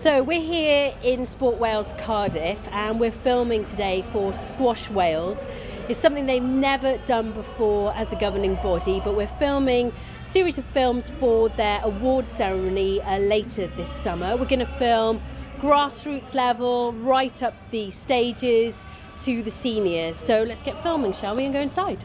So we're here in Sport Wales Cardiff and we're filming today for Squash Wales. It's something they've never done before as a governing body, but we're filming a series of films for their award ceremony uh, later this summer. We're going to film grassroots level, right up the stages to the seniors. So let's get filming, shall we, and go inside.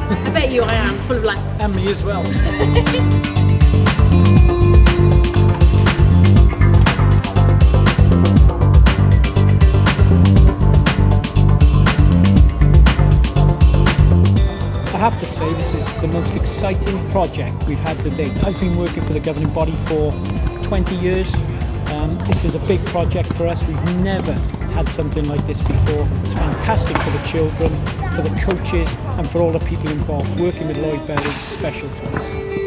I bet you I am, full of like... And me as well. I have to say this is the most exciting project we've had to date. I've been working for the governing body for 20 years. Um, this is a big project for us. We've never had something like this before. It's fantastic for the children, for the coaches and for all the people involved. Working with Lloyd Bell is special to us.